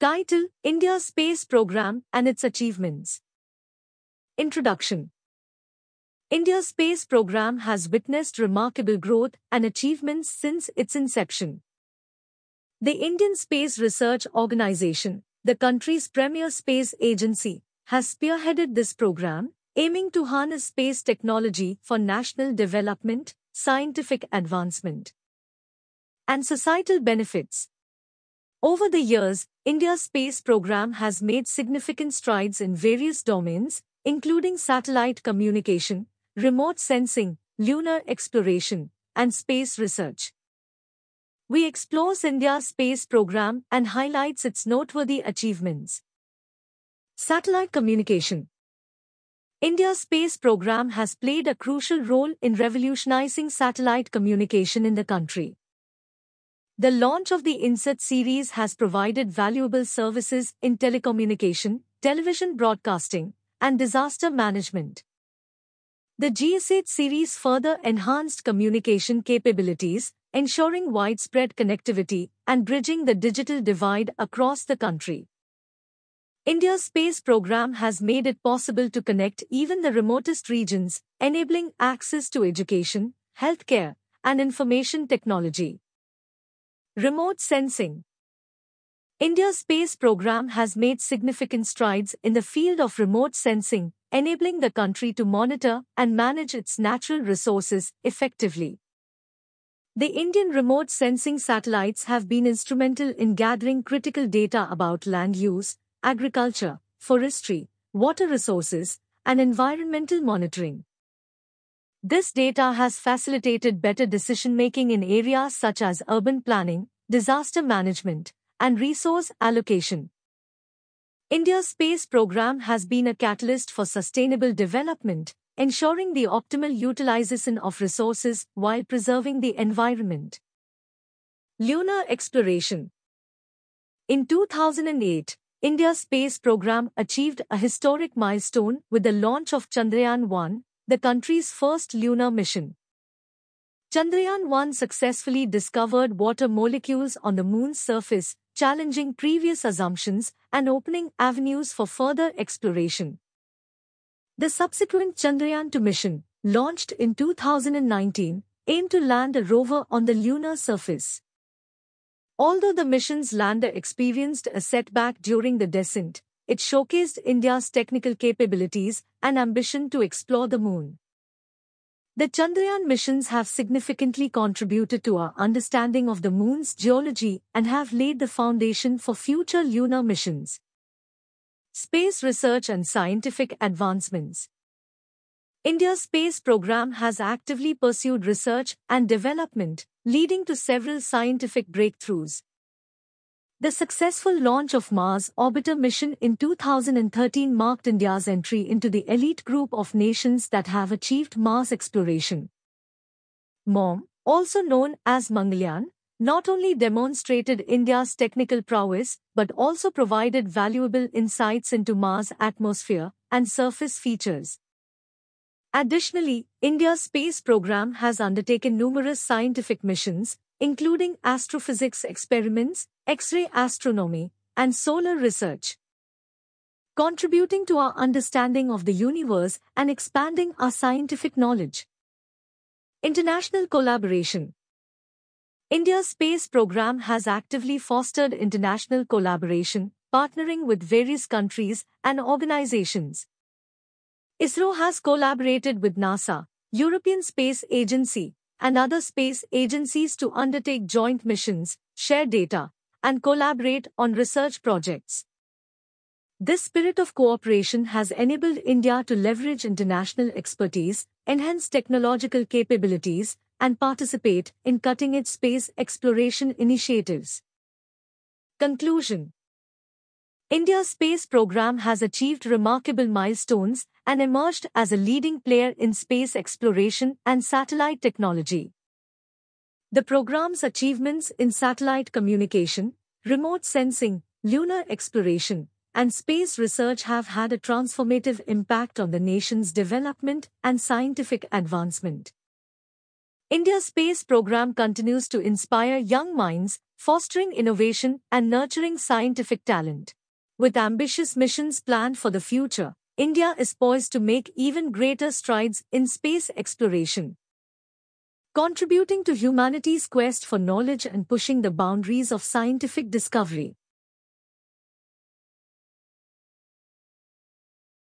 Title India's Space Program and its Achievements. Introduction India's space program has witnessed remarkable growth and achievements since its inception. The Indian Space Research Organization, the country's premier space agency, has spearheaded this program, aiming to harness space technology for national development, scientific advancement, and societal benefits. Over the years, India's space program has made significant strides in various domains, including satellite communication, remote sensing, lunar exploration, and space research. We explore India's space program and highlights its noteworthy achievements. Satellite communication India's space program has played a crucial role in revolutionizing satellite communication in the country. The launch of the INSAT series has provided valuable services in telecommunication, television broadcasting, and disaster management. The GSAT series further enhanced communication capabilities, ensuring widespread connectivity and bridging the digital divide across the country. India's space program has made it possible to connect even the remotest regions, enabling access to education, healthcare, and information technology. Remote Sensing India's space program has made significant strides in the field of remote sensing, enabling the country to monitor and manage its natural resources effectively. The Indian remote sensing satellites have been instrumental in gathering critical data about land use, agriculture, forestry, water resources, and environmental monitoring. This data has facilitated better decision making in areas such as urban planning, disaster management, and resource allocation. India's space program has been a catalyst for sustainable development, ensuring the optimal utilization of resources while preserving the environment. Lunar Exploration In 2008, India's space program achieved a historic milestone with the launch of Chandrayaan 1, the country's first lunar mission. Chandrayaan 1 successfully discovered water molecules on the moon's surface, challenging previous assumptions and opening avenues for further exploration. The subsequent Chandrayaan 2 mission, launched in 2019, aimed to land a rover on the lunar surface. Although the mission's lander experienced a setback during the descent, it showcased India's technical capabilities and ambition to explore the moon. The Chandrayaan missions have significantly contributed to our understanding of the moon's geology and have laid the foundation for future lunar missions. Space research and scientific advancements. India's space program has actively pursued research and development, leading to several scientific breakthroughs. The successful launch of Mars Orbiter mission in 2013 marked India's entry into the elite group of nations that have achieved Mars exploration. MOM, also known as Mangalyaan, not only demonstrated India's technical prowess but also provided valuable insights into Mars' atmosphere and surface features. Additionally, India's space program has undertaken numerous scientific missions, including astrophysics experiments, X-ray astronomy, and solar research. Contributing to our understanding of the universe and expanding our scientific knowledge. International collaboration. India's space program has actively fostered international collaboration, partnering with various countries and organizations. ISRO has collaborated with NASA, European Space Agency, and other space agencies to undertake joint missions, share data, and collaborate on research projects. This spirit of cooperation has enabled India to leverage international expertise, enhance technological capabilities, and participate in cutting-edge space exploration initiatives. Conclusion India's space program has achieved remarkable milestones and emerged as a leading player in space exploration and satellite technology. The program's achievements in satellite communication, remote sensing, lunar exploration, and space research have had a transformative impact on the nation's development and scientific advancement. India's space program continues to inspire young minds, fostering innovation and nurturing scientific talent. With ambitious missions planned for the future, India is poised to make even greater strides in space exploration. Contributing to humanity's quest for knowledge and pushing the boundaries of scientific discovery.